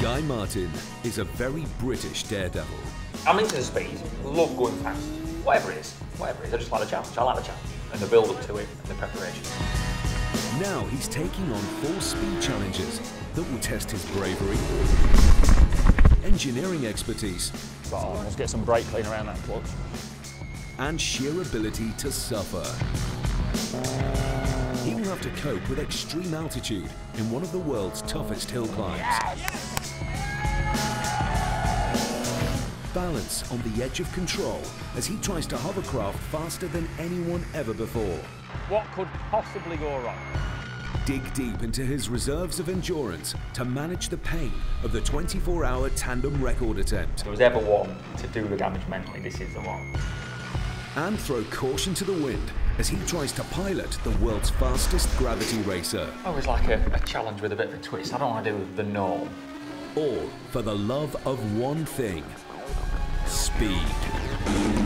Guy Martin is a very British daredevil. I'm into the speed, love going fast. Whatever it is, whatever it is, I just like the challenge. I like the challenge and the build up to it and the preparation. Now he's taking on four speed challenges that will test his bravery, engineering expertise, But let's get some brake clean around that clutch. and sheer ability to suffer. He will have to cope with extreme altitude in one of the world's toughest hill climbs. Balance on the edge of control as he tries to hovercraft faster than anyone ever before. What could possibly go wrong? Dig deep into his reserves of endurance to manage the pain of the 24-hour tandem record attempt If there was ever one to do the damage mentally, this is the one. and throw caution to the wind as he tries to pilot the world's fastest gravity racer. Always like a, a challenge with a bit of a twist. I don't want to do the norm. All for the love of one thing speed.